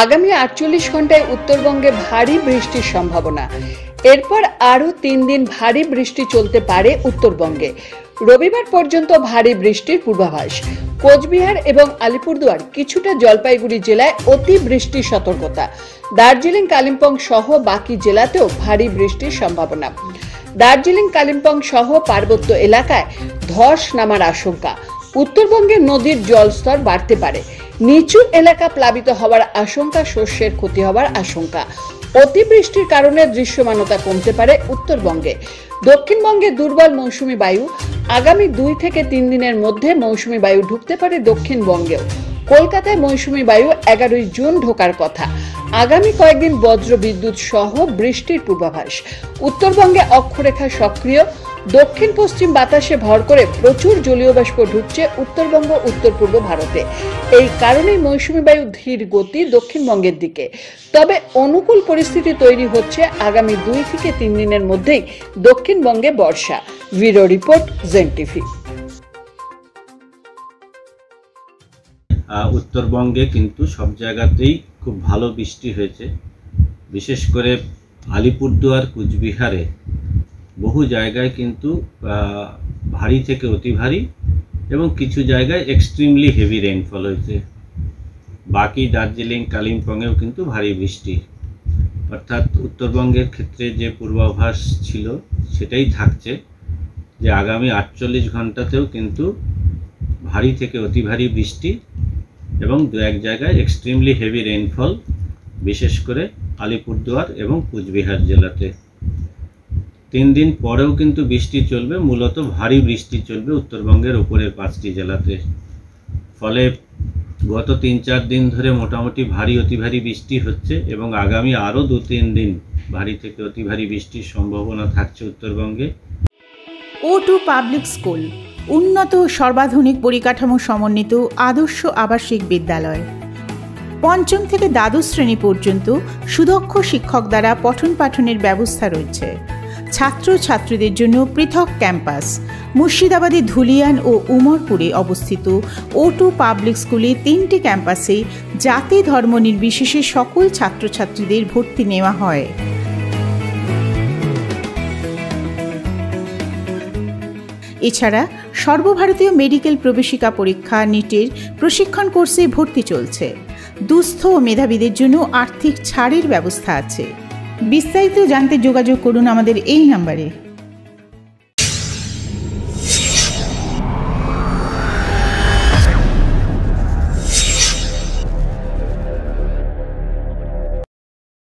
আগামী আটচল্লিশ ঘন্টায় উত্তরবঙ্গে ভারী বৃষ্টির সম্ভাবনা। এরপর আরও তিন দিন ভারী বৃষ্টি চলতে পারে উত্তরবঙ্গে। রবিবার পর্যন্ত ভারী বৃষ্টির পূর্বাভাস। কোচবিহার এবং আলিপুরদুয়ার কিছুটা জলপাইগুড়ি জেলায় অতি বৃষ্টির সতর্কতা। দার্জিলিং, কালিম্পং সহ বাকি জেলাতেও ভারী বৃষ্টির সম্ভাবনা। দার্জিলিং, কালিম্পং সহ পার্বত্য এলাকায় ধস নামার আশঙ্কা। উত্তরবঙ্গের নদীর জলস্তর বাড়তে পারে। নিচু এলাকা প্লাবিত হওয়ার আশঙ্কা, শস্যের ক্ষতি হওয়ার আশঙ্কা। অতিবৃষ্টির কারণে দৃশ্যমানতা কমতে পারে উত্তরবঙ্গে। দক্ষিণবঙ্গে দুর্বল মৌসুমী বায়ু। আগামী দুই থেকে তিন দিনের মধ্যে মৌসুমী বায়ু ঢুকতে পারে দক্ষিণবঙ্গেও। কলকাতায় মৌসুমী বায়ু এগারোই জুন ঢোকার কথা। আগামী কয়েকদিন বজ্র বিদ্যুৎ সহ বৃষ্টির পূর্বাভাস। উত্তরবঙ্গে অক্ষরেখা সক্রিয়। দক্ষিণ পশ্চিম বাতাসে ভর করে প্রচুর জলীয় বাষ্প ঢুকছে উত্তরবঙ্গ উত্তর পূর্ব ভারতে। এই কারণেই মৌসুমী বায়ু ধীর গতি দক্ষিণবঙ্গের দিকে। তবে অনুকূল পরিস্থিতি তৈরি হচ্ছে আগামী দুই থেকে তিন দিনের মধ্যেই দক্ষিণবঙ্গে বর্ষা। ভিডিও রিপোর্ট, জেন উত্তরবঙ্গে কিন্তু সব জায়গাতেই খুব ভালো বৃষ্টি হয়েছে। বিশেষ করে আলিপুরদুয়ার, কুচবিহারে বহু জায়গায় কিন্তু ভারী থেকে অতি ভারী এবং কিছু জায়গায় এক্সট্রিমলি হেভি রেইনফল হয়েছে। বাকি দার্জিলিং, কালিম্পংয়েও কিন্তু ভারী বৃষ্টি। অর্থাৎ উত্তরবঙ্গের ক্ষেত্রে যে পূর্বাভাস ছিল, সেটাই থাকছে যে আগামী আটচল্লিশ ঘন্টাতেও কিন্তু ভারী থেকে অতি ভারী বৃষ্টি এবং দু এক জায়গায় এক্সট্রিমলি হেভি রেইনফল বিশেষ করে আলিপুরদুয়ার এবং কুচবিহার জেলাতে। তিন দিন পরেও কিন্তু বৃষ্টি চলবে, মূলত ভারী বৃষ্টি চলবে উত্তরবঙ্গের উপরের পাঁচটি জেলাতে। ফলে গত তিন চার দিন ধরে মোটামুটি ভারী, অতি ভারী বৃষ্টি হচ্ছে এবং আগামী আরও দু তিন দিন ভারী থেকে অতি ভারী বৃষ্টির সম্ভাবনা থাকছে উত্তরবঙ্গে। ও টু পাবলিক স্কুল উন্নত সর্বাধুনিক পরিকাঠামো সমন্বিত আদর্শ আবাসিক বিদ্যালয়। পঞ্চম থেকে দ্বাদশ শ্রেণি পর্যন্ত সুদক্ষ শিক্ষক দ্বারা পঠন পাঠনের ব্যবস্থা রয়েছে। ছাত্র ছাত্রীদের জন্য পৃথক ক্যাম্পাস। মুর্শিদাবাদে ধুলিয়ান ও উমরপুরে অবস্থিত ও টু পাবলিক স্কুলে তিনটি ক্যাম্পাসে জাতি ধর্ম নির্বিশেষে সকল ছাত্রছাত্রীদের ভর্তি নেওয়া হয়। এছাড়া সর্বভারতীয় মেডিকেল প্রবেশিকা পরীক্ষা নিটের প্রশিক্ষণ কোর্সে ভর্তি চলছে। দুস্থ ও মেধাবীদের জন্য আর্থিক ছাড়ের ব্যবস্থা আছে। বিস্তারিত জানতে যোগাযোগ করুন আমাদের এই নাম্বারে।